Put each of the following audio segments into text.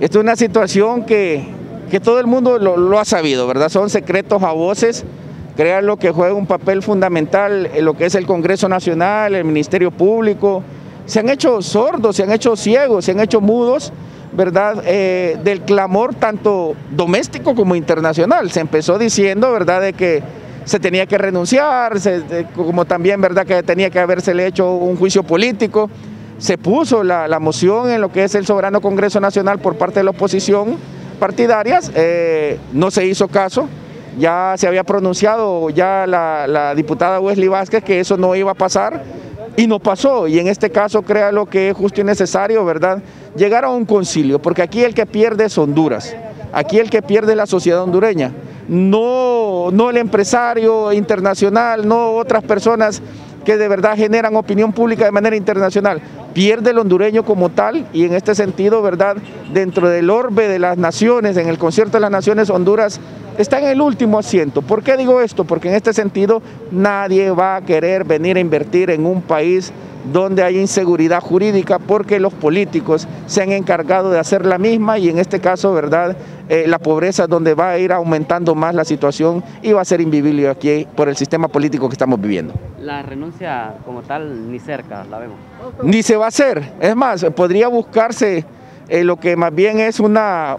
Esta es una situación que, que todo el mundo lo, ha sabido, ¿verdad? Son secretos a voces, lo que juega un papel fundamental en lo que es el Congreso Nacional, el Ministerio Público. Se han hecho sordos, se han hecho ciegos, se han hecho mudos, ¿verdad? Eh, del clamor tanto doméstico como internacional. Se empezó diciendo, ¿verdad?, de que se tenía que renunciar, como también, ¿verdad?, que tenía que haberse hecho un juicio político se puso la, la, moción en lo que es el soberano Congreso Nacional por parte de la oposición partidarias, eh, no se hizo caso, ya se había pronunciado ya la, la, diputada Wesley Vázquez que eso no iba a pasar y no pasó, y en este caso crea lo que es justo y necesario, ¿verdad? Llegar a un concilio, porque aquí el que pierde es Honduras, aquí el que pierde es la sociedad hondureña, no, no el empresario internacional, no otras personas que de verdad generan opinión pública de manera internacional. Pierde el hondureño como tal y en este sentido, ¿verdad? Dentro del orbe de las naciones, en el concierto de las naciones, Honduras está en el último asiento. ¿Por qué digo esto? Porque en este sentido nadie va a querer venir a invertir en un país donde hay inseguridad jurídica porque los políticos se han encargado de hacer la misma y en este caso, ¿verdad? Eh, la pobreza donde va a ir aumentando más la situación y va a ser invivible aquí por el sistema político que estamos viviendo. La renuncia como tal ni cerca la vemos. Ni se va a hacer, es más, podría buscarse eh, lo que más bien es una,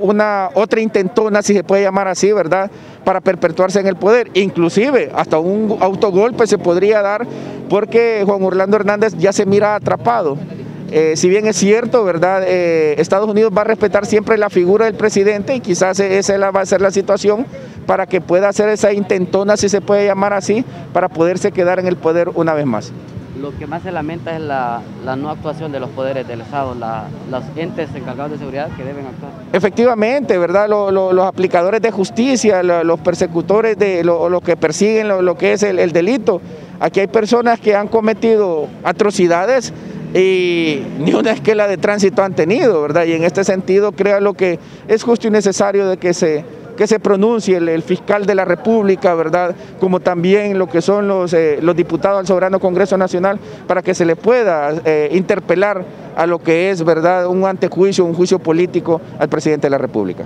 una otra intentona, si se puede llamar así, ¿verdad?, para perpetuarse en el poder. Inclusive hasta un autogolpe se podría dar porque Juan Orlando Hernández ya se mira atrapado. Eh, si bien es cierto, ¿verdad? Eh, Estados Unidos va a respetar siempre la figura del presidente y quizás esa va a ser la situación para que pueda hacer esa intentona, si se puede llamar así, para poderse quedar en el poder una vez más lo que más se lamenta es la, la no actuación de los poderes del Estado, la, los entes encargados de seguridad que deben actuar. Efectivamente, ¿verdad? Lo, lo, los aplicadores de justicia, lo, los persecutores de los que persiguen lo, que es el, el delito. Aquí hay personas que han cometido atrocidades y ni una esquela de tránsito han tenido, ¿verdad? Y en este sentido, creo lo que es justo y necesario de que se que se pronuncie el, fiscal de la República, ¿verdad? Como también lo que son los, eh, diputados al Soberano Congreso Nacional, para que se le pueda eh, interpelar a lo que es, ¿verdad?, un antejuicio, un juicio político al presidente de la República.